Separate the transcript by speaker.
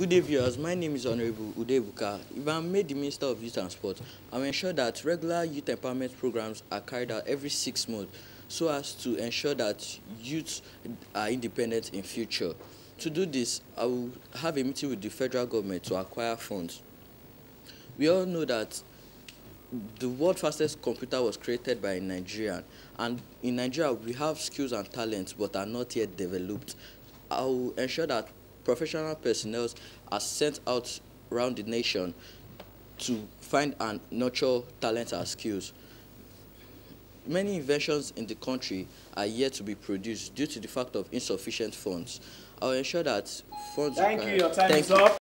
Speaker 1: Good day, viewers. My name is Honorable Ude Buka. If I'm made the Minister of Youth and Sport, I will ensure that regular youth empowerment programs are carried out every six months so as to ensure that youth are independent in future. To do this, I will have a meeting with the federal government to acquire funds. We all know that the world fastest computer was created by a Nigerian and in Nigeria we have skills and talents but are not yet developed. I will ensure that professional personnel are sent out around the nation to find and nurture talents and skills. Many inventions in the country are yet to be produced due to the fact of insufficient funds. I will ensure that funds...
Speaker 2: Thank you, your time Thank is up.